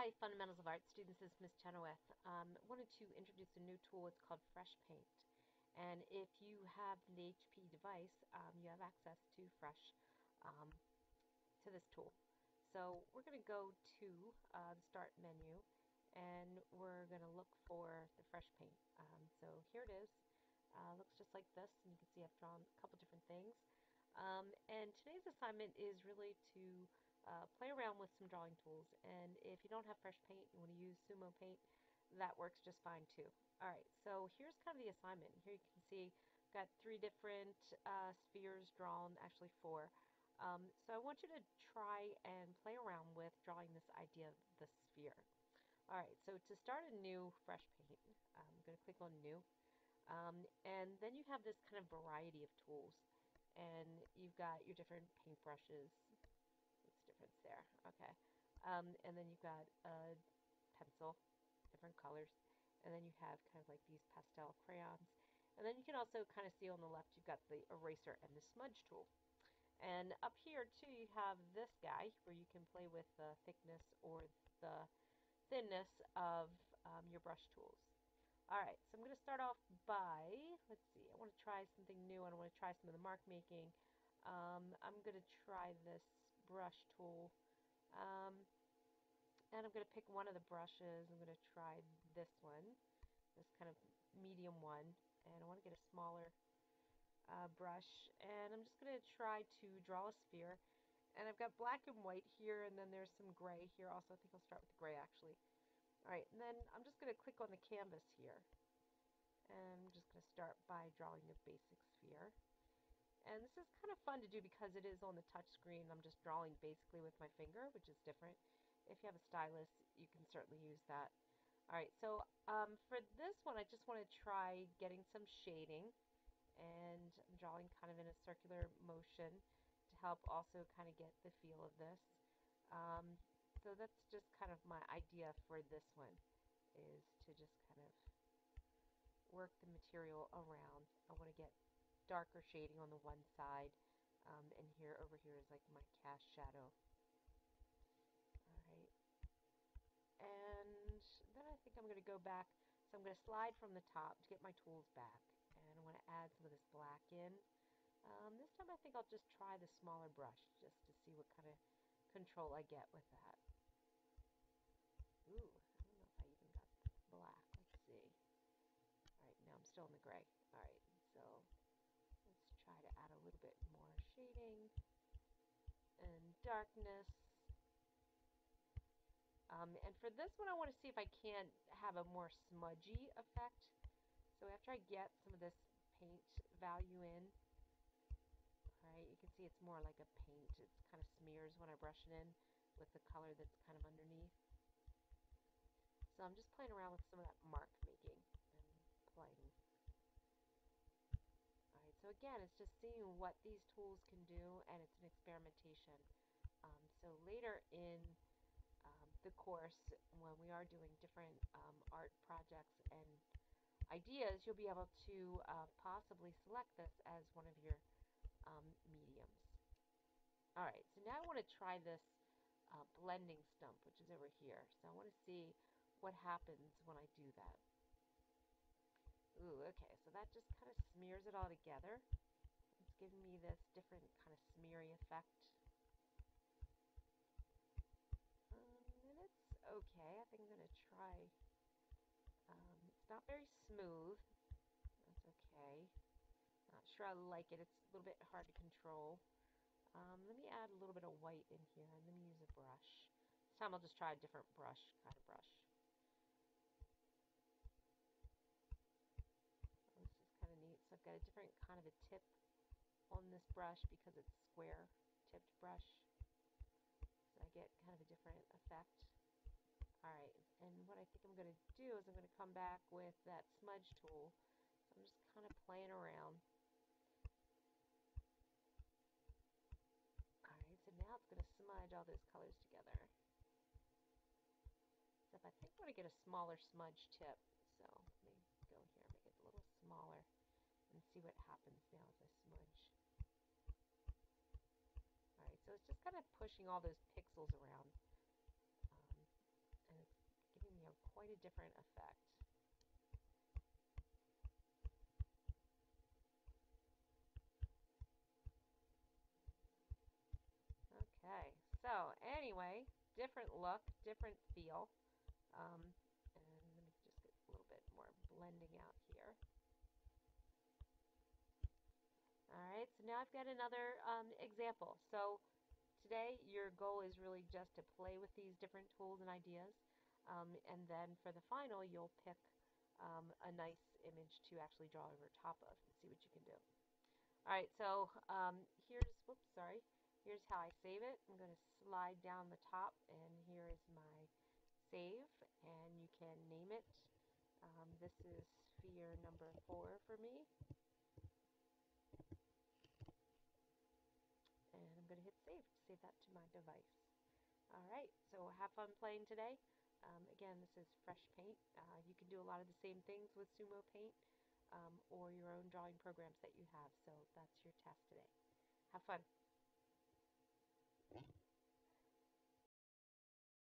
Hi, Fundamentals of Art students. This is Ms. Chenowith. Um, wanted to introduce a new tool. It's called Fresh Paint. And if you have an HP device, um, you have access to Fresh um, to this tool. So we're going to go to uh, the Start menu and we're going to look for the Fresh Paint. Um, so here it is. Uh, looks just like this, and you can see I've drawn a couple different things. Um, and today's assignment is really to uh, play around with some drawing tools. And if you don't have fresh paint, you want to use Sumo Paint, that works just fine too. Alright, so here's kind of the assignment. Here you can see I've got three different uh, spheres drawn, actually four. Um, so I want you to try and play around with drawing this idea of the sphere. Alright, so to start a new fresh paint, I'm going to click on new. Um, and then you have this kind of variety of tools. And you've got your different paintbrushes, What's the difference there? Okay. Um, and then you've got a pencil, different colors. And then you have kind of like these pastel crayons. And then you can also kind of see on the left, you've got the eraser and the smudge tool. And up here, too, you have this guy where you can play with the thickness or the thinness of um, your brush tools. Alright, so I'm going to start off by, let's see, I want to try something new. And I want to try some of the mark making. Um, I'm going to try this brush tool. Um, and I'm going to pick one of the brushes. I'm going to try this one, this kind of medium one. And I want to get a smaller uh, brush. And I'm just going to try to draw a sphere. And I've got black and white here, and then there's some gray here. Also, I think I'll start with the gray, actually. Alright, and then I'm just going to click on the canvas here. And I'm just going to start by drawing a basic sphere. And this is kind of fun to do because it is on the touch screen. I'm just drawing basically with my finger, which is different. If you have a stylus, you can certainly use that. Alright, so um, for this one, I just want to try getting some shading. And I'm drawing kind of in a circular motion to help also kind of get the feel of this. Um, so that's just kind of my idea for this one, is to just kind of work the material around. I want to get darker shading on the one side. Um, and here, over here is like my cast shadow. Alright. And then I think I'm going to go back. So I'm going to slide from the top to get my tools back. And I'm going to add some of this black in. Um, this time I think I'll just try the smaller brush just to see what kind of control I get with that. Ooh, I don't know if I even got black. Let's see. Alright, now I'm still in the gray. Alright, so Let's try to add a little bit more shading and darkness. Um, and for this one, I want to see if I can't have a more smudgy effect. So after I get some of this paint value in, alright, you can see it's more like a paint. It kind of smears when I brush it in with the color that's kind of underneath. So I'm just playing around with some of that mark making and playing Alright, so again, it's just seeing what these tools can do, and it's an experimentation. So later in um, the course, when we are doing different um, art projects and ideas, you'll be able to uh, possibly select this as one of your um, mediums. Alright, so now I want to try this uh, blending stump, which is over here. So I want to see what happens when I do that. Ooh, okay, so that just kind of smears it all together. It's giving me this different kind of smeary effect. Um, and it's okay. I think I'm going to try. Um, it's not very smooth. That's okay. Not sure I like it. It's a little bit hard to control. Um, let me add a little bit of white in here, and let me use a brush. This time I'll just try a different brush, kind of brush. kind of neat. So I've got a different kind of a tip on this brush because it's square tipped brush. So I get kind of a different effect. Alright, and what I think I'm going to do is I'm going to come back with that smudge tool. So I'm just kind of playing around. Alright, so now it's going to smudge all those colors together. Except I think I want to get a smaller smudge tip. So let me go here and make it a little smaller and see what happens now as I smudge. Alright, so it's just kind of pushing all those pixels around. Um, and quite a different effect. Okay, so anyway, different look, different feel. Um, and let me just get a little bit more blending out here. Alright, so now I've got another um, example. So today your goal is really just to play with these different tools and ideas. Um, and then for the final, you'll pick um, a nice image to actually draw over top of and see what you can do. Alright, so um, here's, whoops, sorry. Here's how I save it. I'm going to slide down the top and here is my save and you can name it. Um, this is sphere number four for me. And I'm going to hit save to save that to my device. Alright, so have fun playing today. Um, again, this is Fresh Paint. Uh, you can do a lot of the same things with Sumo Paint um, or your own drawing programs that you have. So that's your task today. Have fun.